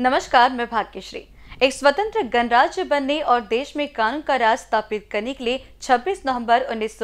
नमस्कार, मैं भाग्यश्री। एक स्वतंत्र गणराज्य बनने और देश में कानून का राज स्थापित करने के लिए 26 नवंबर उन्नीस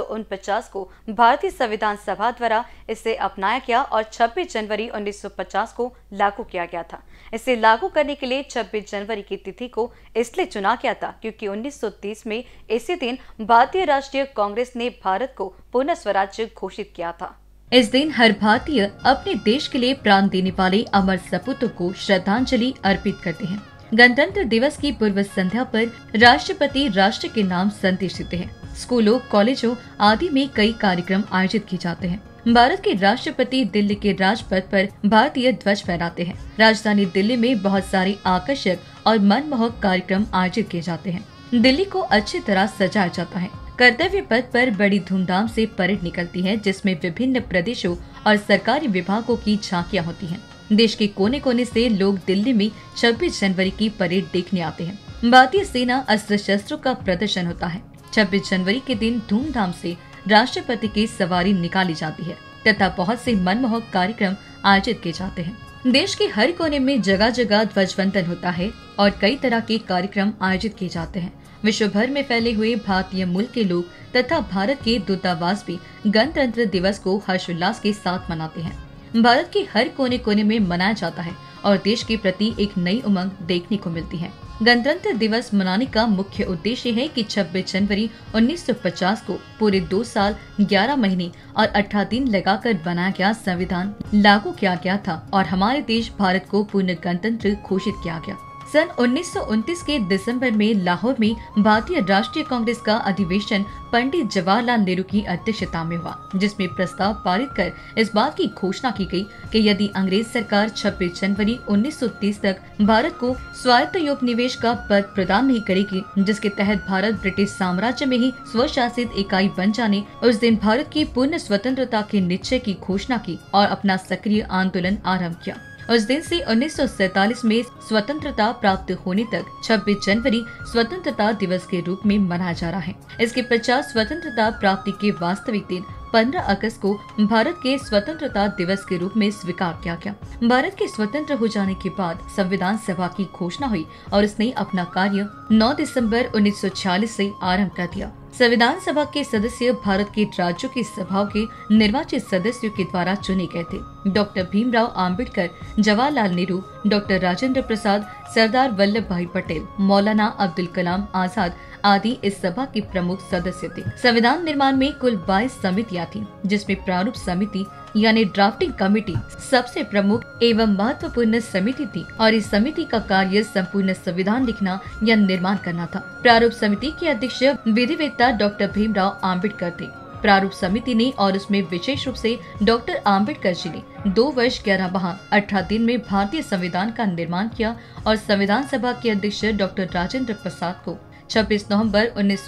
को भारतीय संविधान सभा द्वारा इसे अपनाया गया और 26 जनवरी 1950 को लागू किया गया था। इसे लागू करने के लिए 26 जनवरी की तिथि को इसलिए चुना गया था क्योंकि 1930 में इसी दिन भारतीय राष्ट्रीय कांग्रेस ने भारत को पुनः स्वराज्य घोषित किया था। इस दिन हर भारतीय अपने देश के लिए प्राण देने वाले अमर सपूतों को श्रद्धांजलि अर्पित करते हैं। गणतंत्र दिवस की पूर्व संध्या पर राष्ट्रपति राष्ट्र के नाम संदेश देते हैं। स्कूलों, कॉलेजों आदि में कई कार्यक्रम आयोजित किए जाते हैं। भारत के राष्ट्रपति दिल्ली के राजपथ पर भारतीय ध्वज फहराते हैं। राजधानी दिल्ली में बहुत सारे आकर्षक और मनमोहक कार्यक्रम आयोजित किए जाते हैं। दिल्ली को अच्छी तरह सजाया जाता है। कर्तव्य पथ पर बड़ी धूमधाम से परेड निकलती है, जिसमें विभिन्न प्रदेशों और सरकारी विभागों की झांकियाँ होती हैं। देश के कोने कोने से लोग दिल्ली में 26 जनवरी की परेड देखने आते हैं। भारतीय सेना अस्त्र शस्त्रों का प्रदर्शन होता है। 26 जनवरी के दिन धूमधाम से राष्ट्रपति की सवारी निकाली जाती है, तथा बहुत से मनमोहक कार्यक्रम आयोजित किए जाते हैं। देश के हर कोने में जगह जगह ध्वजवंदन होता है और कई तरह के कार्यक्रम आयोजित किए जाते हैं। विश्व भर में फैले हुए भारतीय मूल के लोग तथा भारत के दूतावास भी गणतंत्र दिवस को हर्षोल्लास के साथ मनाते हैं। भारत के हर कोने कोने में मनाया जाता है और देश के प्रति एक नई उमंग देखने को मिलती है। गणतंत्र दिवस मनाने का मुख्य उद्देश्य है कि 26 जनवरी 1950 को पूरे दो साल 11 महीने और 18 दिन लगाकर बनाया गया संविधान लागू किया गया था और हमारे देश भारत को पूर्ण गणतंत्र घोषित किया गया। सन उन्नीस के दिसंबर में लाहौर में भारतीय राष्ट्रीय कांग्रेस का अधिवेशन पंडित जवाहरलाल नेहरू की अध्यक्षता में हुआ, जिसमें प्रस्ताव पारित कर इस बात की घोषणा की गई कि यदि अंग्रेज़ सरकार 26 जनवरी 1930 तक भारत को स्वायत्त उपनिवेश का पद प्रदान नहीं करेगी, जिसके तहत भारत ब्रिटिश साम्राज्य में ही स्वशासित इकाई बन जाने, उस दिन भारत की पूर्ण स्वतंत्रता के निश्चय की घोषणा की और अपना सक्रिय आंदोलन आरंभ किया। उस दिन से उन्नीस में स्वतंत्रता प्राप्त होने तक 26 जनवरी स्वतंत्रता दिवस के रूप में मनाया जा रहा है। इसके पश्चात स्वतंत्रता प्राप्ति के वास्तविक दिन 15 अगस्त को भारत के स्वतंत्रता दिवस के रूप में स्वीकार किया गया। भारत के स्वतंत्र हो जाने के बाद संविधान सभा की घोषणा हुई और इसने अपना कार्य 9 दिसंबर 1946 से आरंभ कर दिया। संविधान सभा के सदस्य भारत के राज्यों की सभाओं के निर्वाचित सदस्यों के द्वारा चुने गए थे। डॉक्टर भीमराव आम्बेडकर जवाहरलाल नेहरू, डॉक्टर राजेंद्र प्रसाद, सरदार वल्लभ भाई पटेल, मौलाना अब्दुल कलाम आज़ाद आदि इस सभा के प्रमुख सदस्य थे। संविधान निर्माण में कुल 22 समितियाँ थी, जिसमें प्रारूप समिति यानी ड्राफ्टिंग कमेटी सबसे प्रमुख एवं महत्वपूर्ण समिति थी और इस समिति का कार्य संपूर्ण संविधान लिखना या निर्माण करना था। प्रारूप समिति के अध्यक्ष विधिवेत्ता डॉक्टर भीमराव आम्बेडकर थे। प्रारूप समिति ने और उसमें विशेष रूप से डॉक्टर आम्बेडकर जी ने दो वर्ष ग्यारह माह अठारह दिन में भारतीय संविधान का निर्माण किया और संविधान सभा के अध्यक्ष डॉक्टर राजेंद्र प्रसाद को 26 नवंबर उन्नीस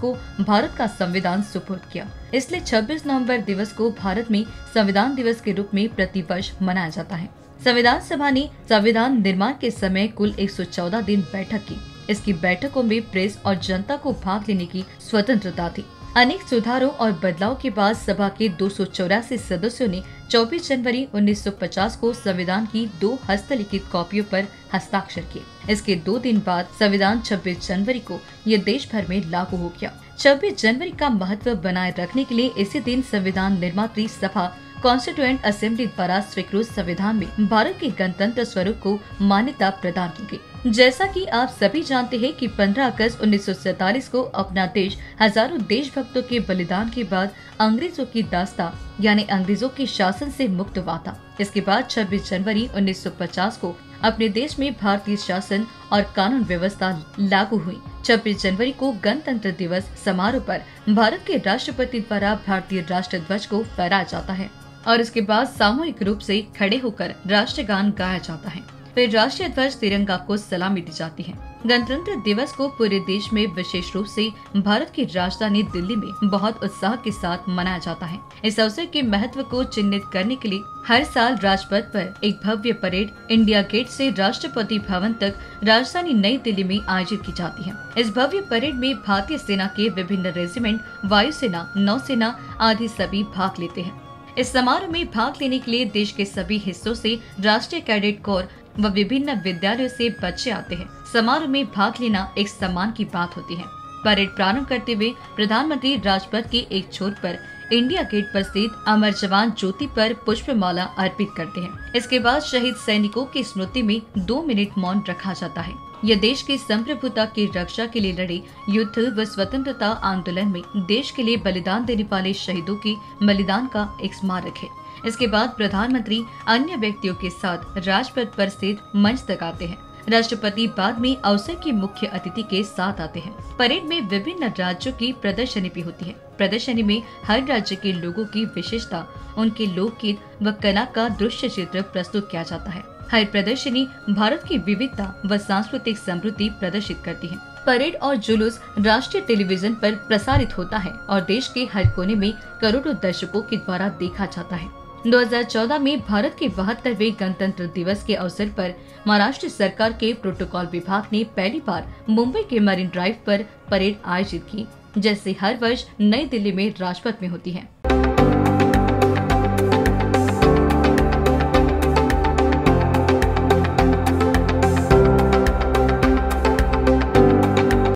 को भारत का संविधान सुपुर्द किया। इसलिए 26 नवंबर दिवस को भारत में संविधान दिवस के रूप में प्रति वर्ष मनाया जाता है। संविधान सभा ने संविधान निर्माण के समय कुल 114 दिन बैठक की। इसकी बैठकों में प्रेस और जनता को भाग लेने की स्वतंत्रता थी। अनेक सुधारों और बदलाव के बाद सभा के दो सौ चौरासी सदस्यों ने 24 जनवरी 1950 को संविधान की दो हस्तलिखित कॉपियों पर हस्ताक्षर किए। इसके दो दिन बाद संविधान 26 जनवरी को ये देश भर में लागू हो गया। 26 जनवरी का महत्व बनाए रखने के लिए इसी दिन संविधान निर्मात्री सभा, कॉन्स्टिट्यूएंट असेंबली द्वारा स्वीकृत संविधान में भारत के गणतंत्र स्वरूप को मान्यता प्रदान की गई। जैसा कि आप सभी जानते हैं कि 15 अगस्त उन्नीस को अपना देश हज़ारों देशभक्तों के बलिदान के बाद अंग्रेज़ों की दास्ता, यानी अंग्रेज़ों के शासन से मुक्त हुआ था। इसके बाद 26 जनवरी 1950 को अपने देश में भारतीय शासन और कानून व्यवस्था लागू हुई। 26 जनवरी को गणतंत्र दिवस समारोह पर भारत के राष्ट्रपति द्वारा भारतीय राष्ट्र ध्वज को फहराया जाता है। और इसके बाद सामूहिक रूप से खड़े होकर राष्ट्रगान गाया जाता है। फिर राष्ट्रीय ध्वज तिरंगा को सलामी दी जाती है। गणतंत्र दिवस को पूरे देश में विशेष रूप से भारत की राजधानी दिल्ली में बहुत उत्साह के साथ मनाया जाता है। इस अवसर के महत्व को चिन्हित करने के लिए हर साल राजपथ पर एक भव्य परेड इंडिया गेट से राष्ट्रपति भवन तक राजधानी नई दिल्ली में आयोजित की जाती है। इस भव्य परेड में भारतीय सेना के विभिन्न रेजिमेंट, वायुसेना, नौसेना आदि सभी भाग लेते हैं। इस समारोह में भाग लेने के लिए देश के सभी हिस्सों से राष्ट्रीय कैडेट कोर व विभिन्न विद्यालयों से बच्चे आते हैं। समारोह में भाग लेना एक सम्मान की बात होती है। परेड प्रारंभ करते हुए प्रधानमंत्री राजपथ के एक छोर पर इंडिया गेट पर स्थित अमर जवान ज्योति पर पुष्प माला अर्पित करते हैं। इसके बाद शहीद सैनिकों की स्मृति में दो मिनट मौन रखा जाता है। यह देश की संप्रभुता की रक्षा के लिए लड़े युद्ध व स्वतंत्रता आंदोलन में देश के लिए बलिदान देने वाले शहीदों की बलिदान का एक स्मारक है। इसके बाद प्रधानमंत्री अन्य व्यक्तियों के साथ राजपथ पर स्थित मंच तक आते हैं। राष्ट्रपति बाद में अवसर की मुख्य अतिथि के साथ आते हैं। परेड में विभिन्न राज्यों की प्रदर्शनी भी होती है। प्रदर्शनी में हर राज्य के लोगों की विशेषता, उनके लोकगीत व कला का दृश्य चित्र प्रस्तुत किया जाता है। हर प्रदर्शनी भारत की विविधता व सांस्कृतिक समृद्धि प्रदर्शित करती है। परेड और जुलूस राष्ट्रीय टेलीविज़न पर प्रसारित होता है और देश के हर कोने में करोड़ों दर्शकों के द्वारा देखा जाता है। 2014 में भारत के बहत्तरवे गणतंत्र दिवस के अवसर पर महाराष्ट्र सरकार के प्रोटोकॉल विभाग ने पहली बार मुंबई के मरीन ड्राइव पर परेड आयोजित की, जैसे हर वर्ष नई दिल्ली में राजपथ में होती है।